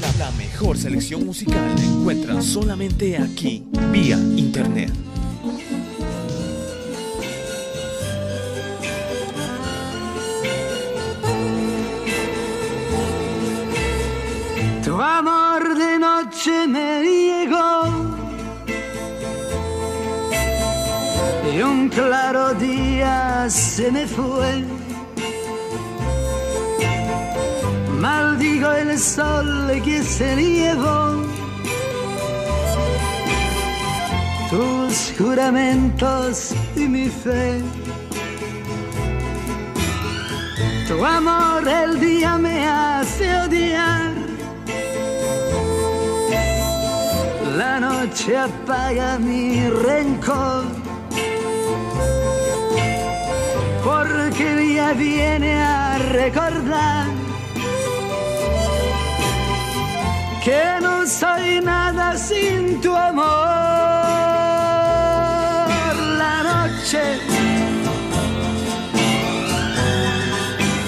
La, mejor selección musical la encuentran solamente aquí, vía internet. Tu amor de noche me llegó y un claro día se me fue el sol que se tus juramentos y mi fe. Tu amor el día me hace odiar. La noche apaga mi rencor. Porque el día viene a recordar que no soy nada sin tu amor. La noche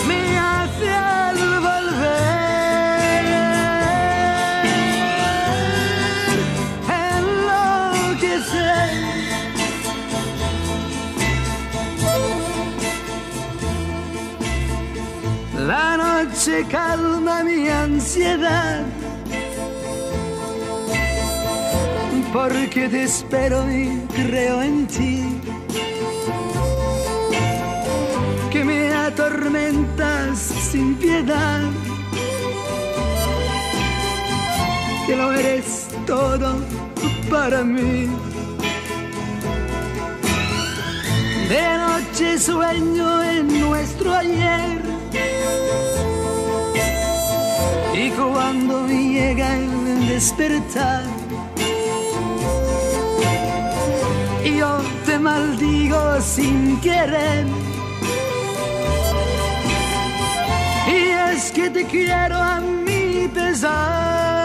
me hace al volver enloquecer. La noche calma mi ansiedad porque te espero y creo en ti. Que me atormentas sin piedad. Que lo eres todo para mí. De noche sueño en nuestro ayer. Y cuando llega el despertar, te maldigo sin querer. Y es que te quiero a mi pesar.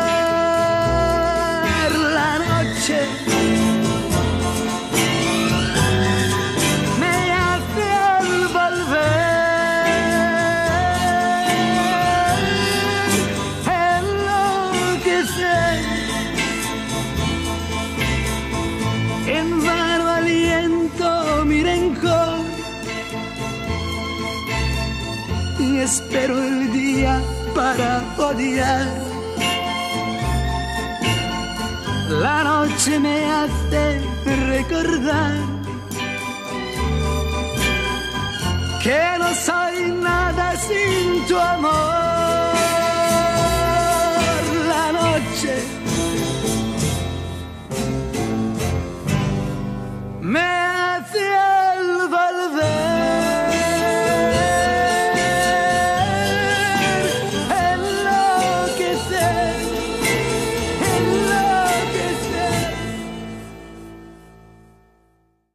Espero el día para odiar. La noche me hace recordar que no soy